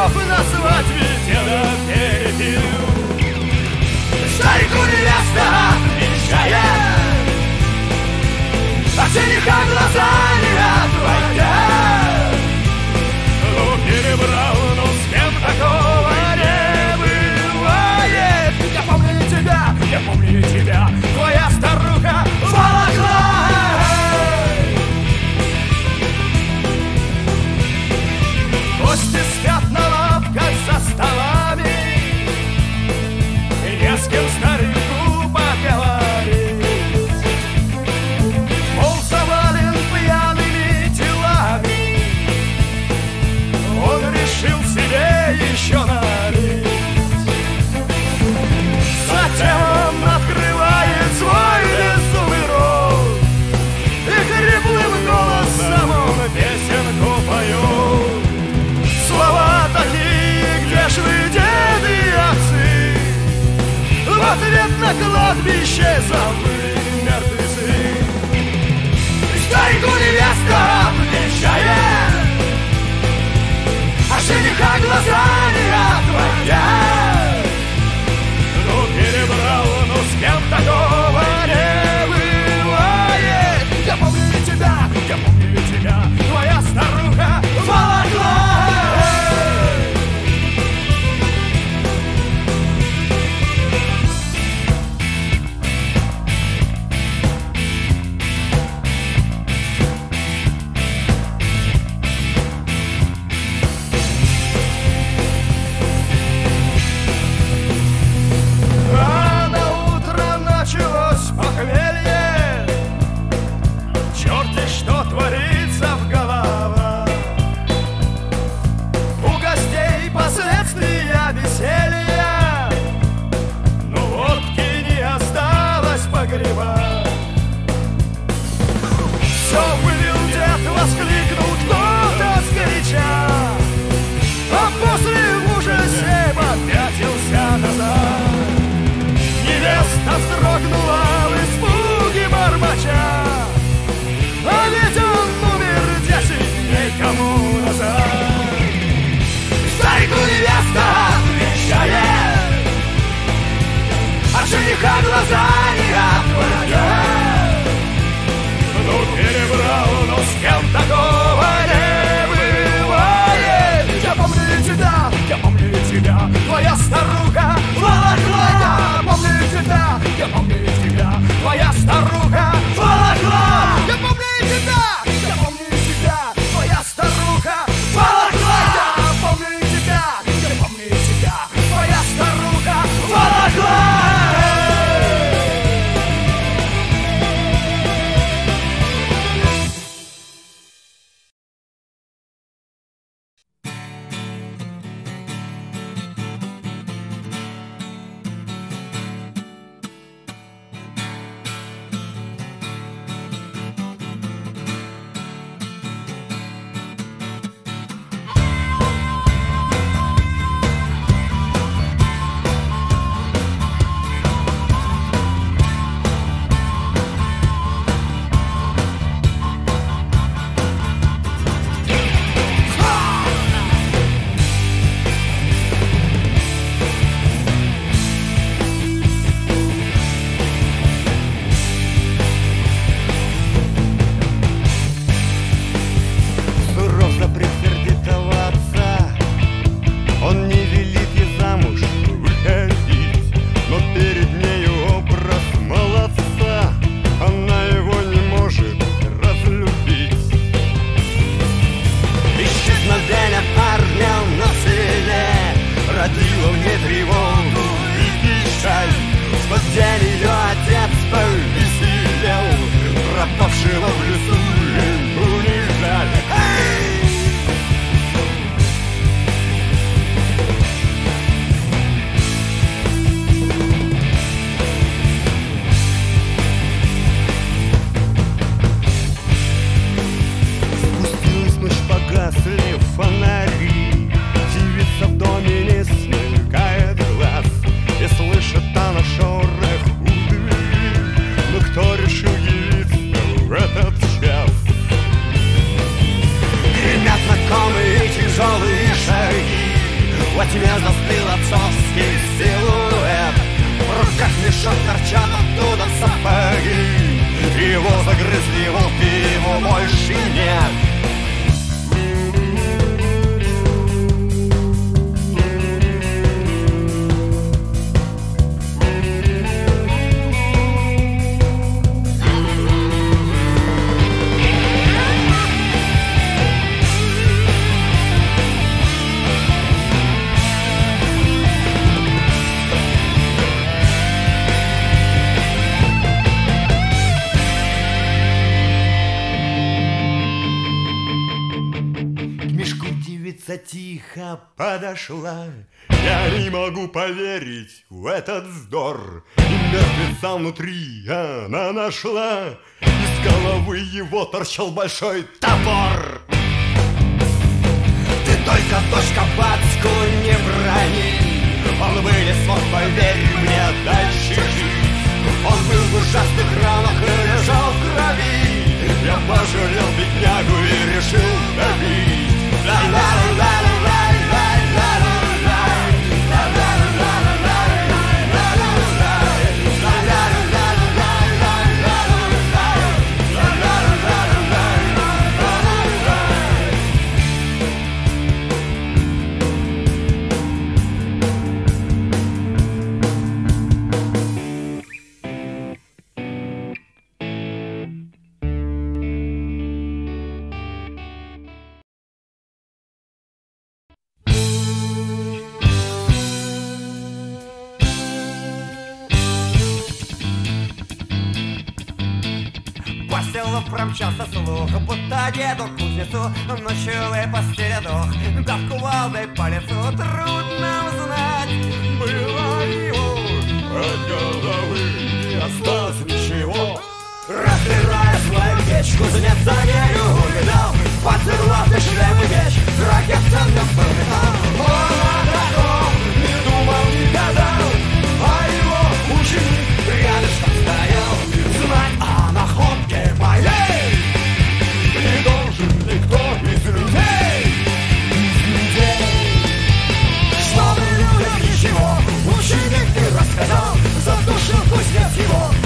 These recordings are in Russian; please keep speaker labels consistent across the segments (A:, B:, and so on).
A: Стариков назвать ведь деда перебил. Старику невеста обещает, а в глаза
B: себе еще налить. Затем он
A: открывает свой беззубый рот И хриплым
B: голосом он песенку поет. Слова такие, где ж вы, деды и отцы? В ответ на кладбище забыли. подошла. Я не могу поверить в этот вздор. И мертвеца внутри она нашла. Из головы его торчал большой топор.
A: Ты только точка пацку не брони. Он вылез, мог, поверь мне, дальше жить. Он был в ужасных ранах,
C: Слов промчался слух, будто деду кузнецу. Ночью выпостередох, да в кувалдой по лицу Трудно узнать,
A: было ли его От головы не осталось ничего. Разбирая свою печь, кузнец за нею увидал. Пацерлатый шлем и меч, ракета не вспоминал. Он о таком не думал, не гадал, а его ученик рядышком Evil!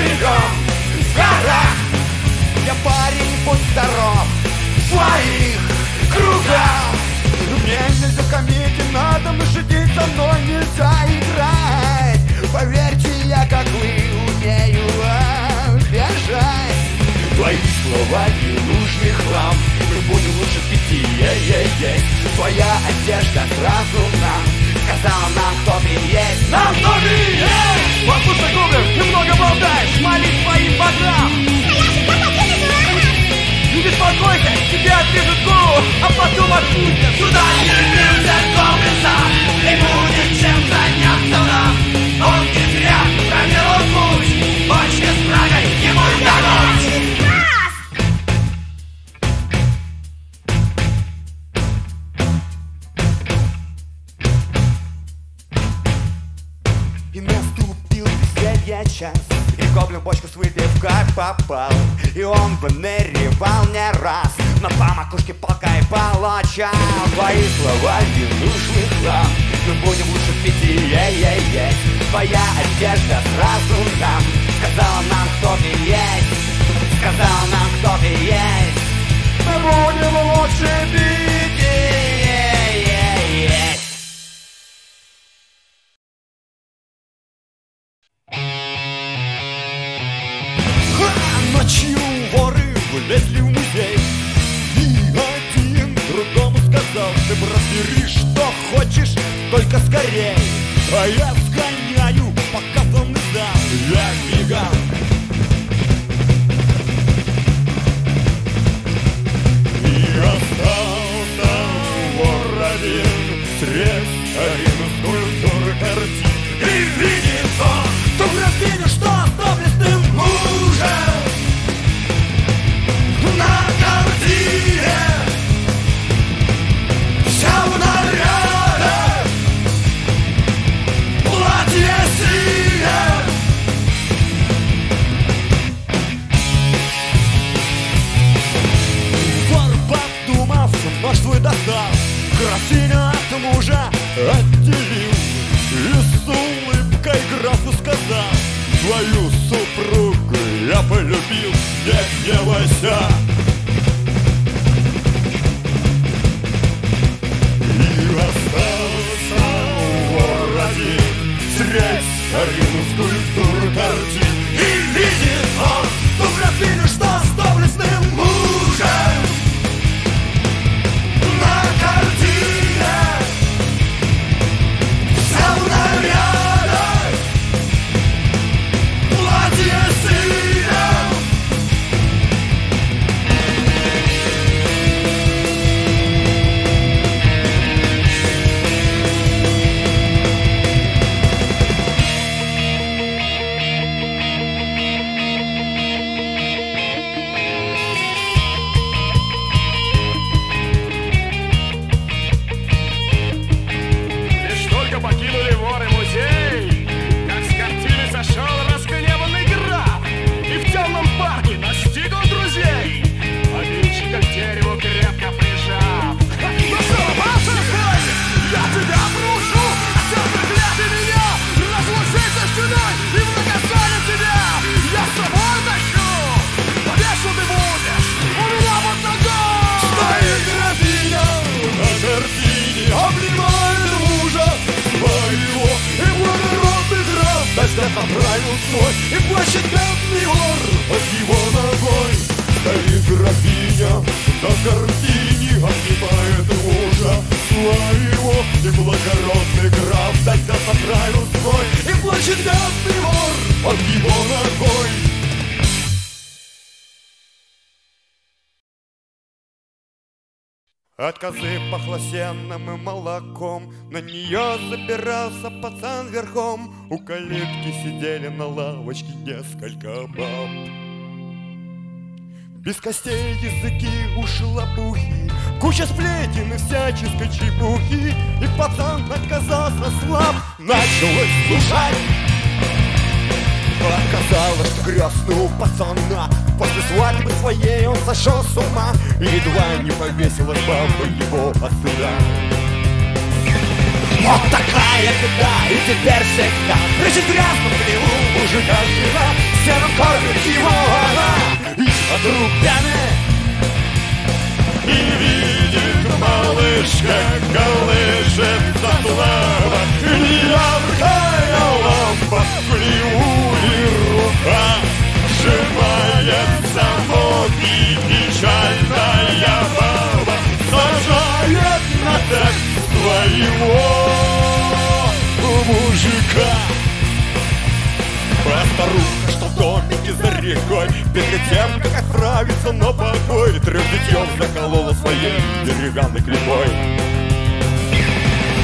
A: берегом, в
C: горах Я парень, будь здоров, в своих кругах. Мне нельзя хамить надо мы шутить, со мной нельзя играть. Поверьте, я как вы умею обижать. Твои слова не нужны хлам. Мы будем лучше пяти, е-е-е Твоя одежда сразу нам Сказала нам, ты есть
D: Нам ты есть? Послушай, Гоблин, ты много болтаешь, молись своим богам Не беспокойся, тебе отрежут голову, а потом отпустят.
C: Сюда явился гоблинца И будет чем заняться выныривал не раз. Но по макушке палкой получал Твои слова не нужны нам. Мы будем лучше пяти ей-ей-ей Твоя одежда сразу нам. Сказала нам, кто ты есть. Сказала нам, кто ты есть. Мы будем лучше пить
A: Ха! Ночью воры влезли в музей И один другому сказал Ты, брат, бери, что хочешь, только скорей А я сгоняю, пока вам не дам Я мигом И остался вор один Средь арину скульптуры картин. И видит поправил свой И плачет бедный вор Под его ногой. Стоит графиня на картине Обнимает мужа своего И благородный граф Тогда поправил свой. И плачет бедный вор Под его ногой От козы пахло сеном и молоком. На нее забирался пацан верхом. У калитки сидели на лавочке несколько баб. Без костей языки уши лопухи Куча сплетен и всяческой чепухи. И пацан оказался слаб. Началось слушать Оказалось, у пацана После свадьбы своей он сошел с ума. Едва не повесилась баба его отсюда. Вот такая беда, и теперь всегда Прячет в грязном хлеву мужика жива Сеном кормит его она. И от рук пьяная и видит малышка, колышется слава Яркая лампа в Голливуде рука Сжимается мог и печальная баба Сажает на так своего мужика Про старуху рекой Перед тем, как отправиться на покой Трем детьем заколола своей деревянной клепой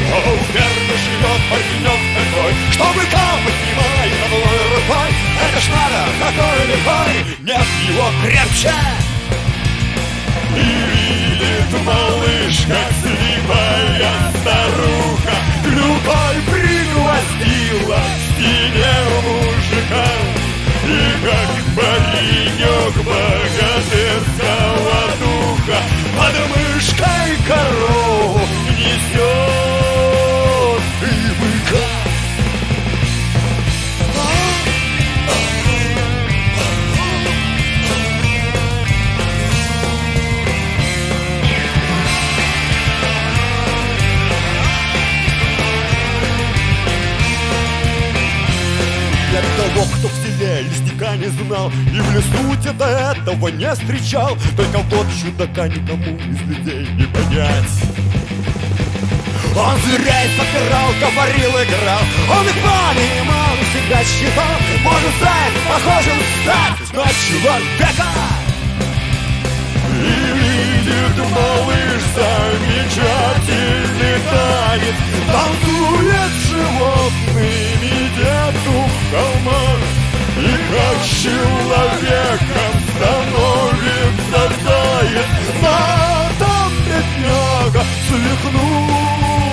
A: а у фермы живет паренек такой Чтобы капать снимай одной рукой? Это ж надо такой лихой Нет его крепче. И видит малыш, как слепая старуха. Клюкой пригвоздила к стене мужика И как паренек богатырского знал И в лесу до этого не встречал. Только вот чудака никому из людей не понять. Он зверей собирал, говорил, играл. Он их понимал, всегда считал. Может стать похожим стать на человека И видит малыш замечательный танец. Танцует с как человеком становится заяц На там бедняга свихнулся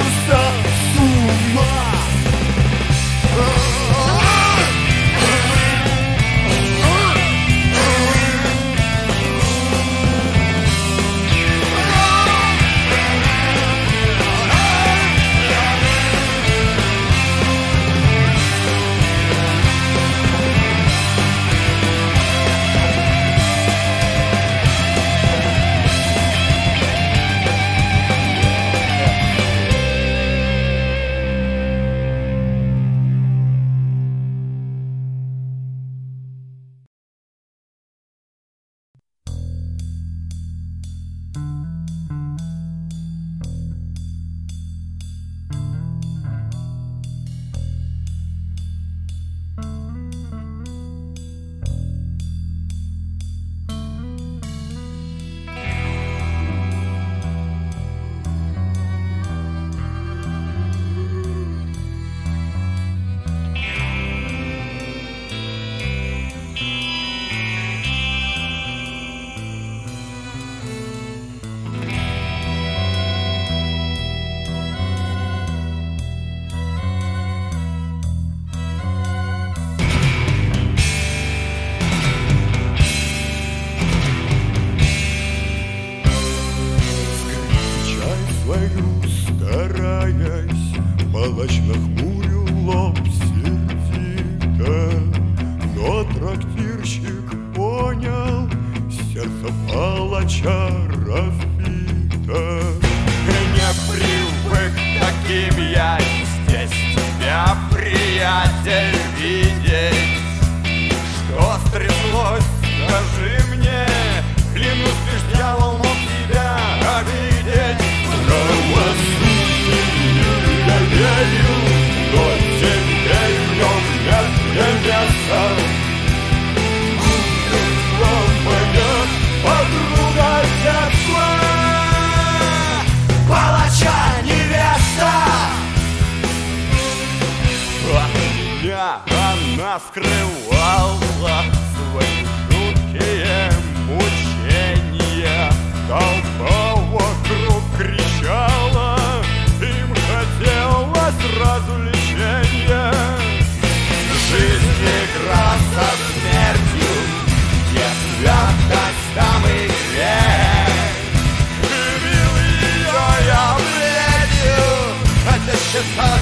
A: the time.